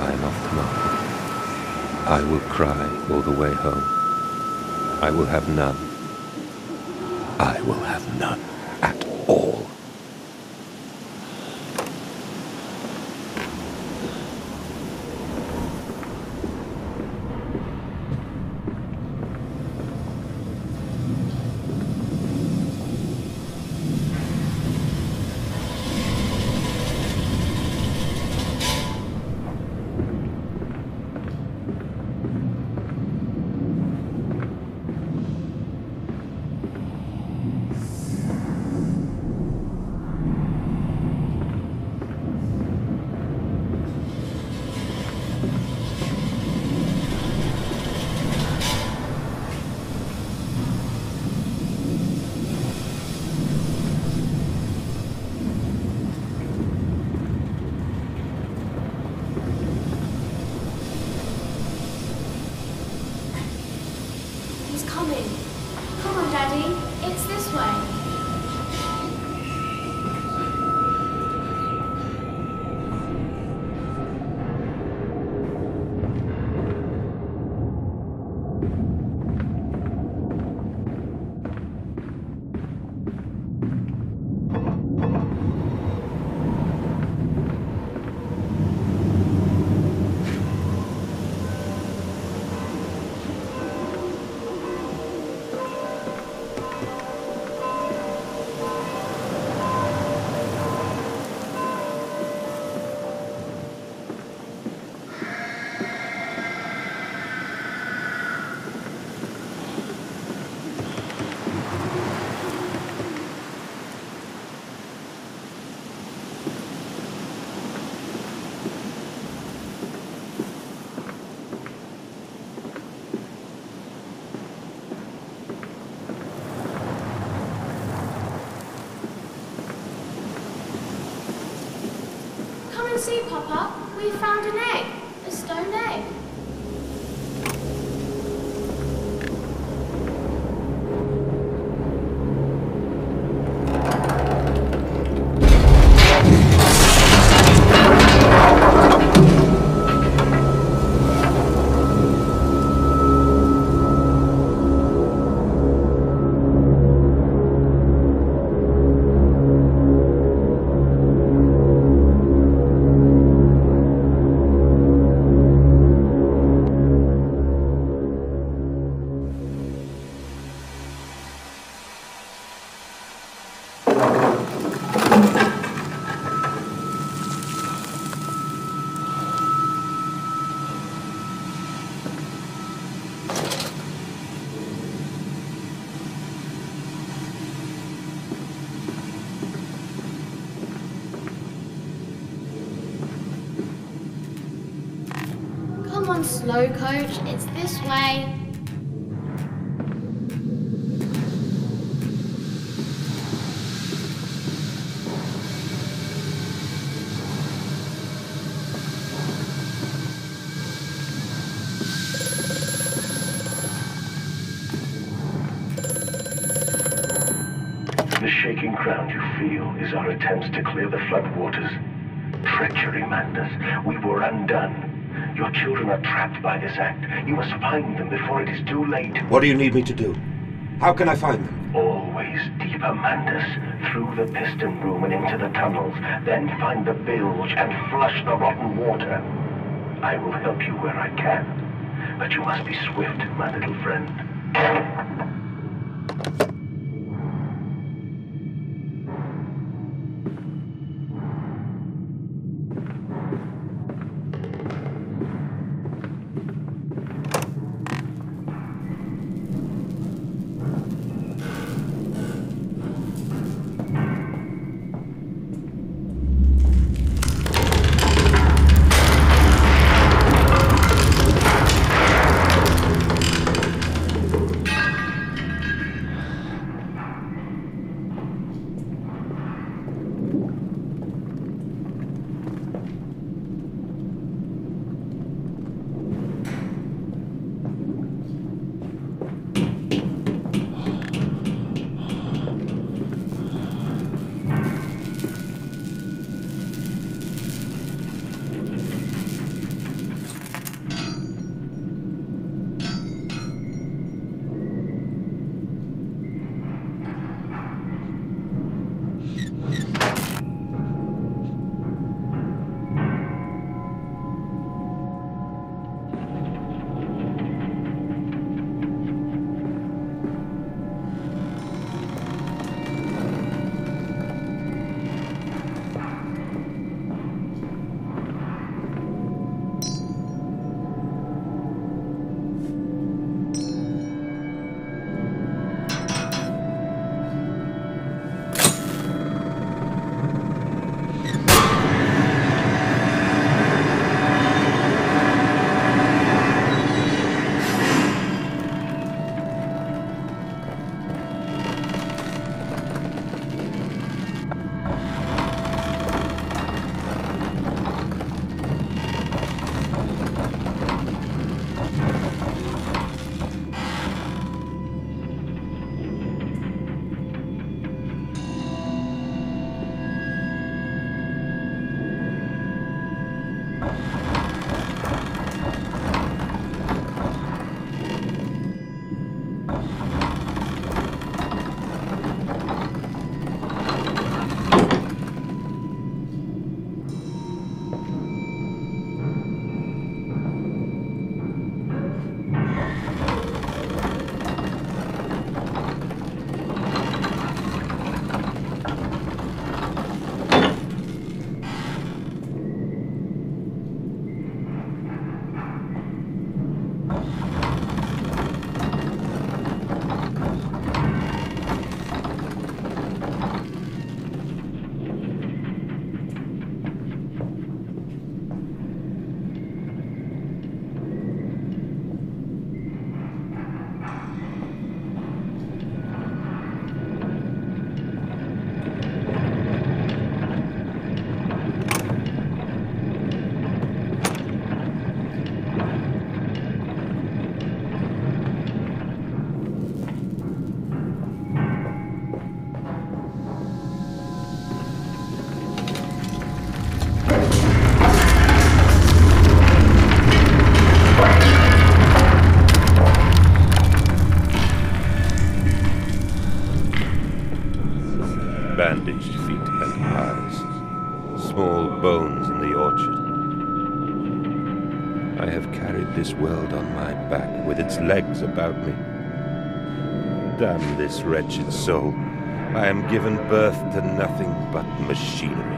I'm off tomorrow. I will cry all the way home. I will have none. I will have none. Papa. We found an egg. Our attempts to clear the floodwaters. Treachery, Mandus. We were undone. Your children are trapped by this act. You must find them before it is too late. What do you need me to do? How can I find them? Always deeper, Mandus. Through the piston room and into the tunnels. Then find the bilge and flush the rotten water. I will help you where I can. But you must be swift, my little friend. Legs about me. Damn this wretched soul. I am given birth to nothing but machinery.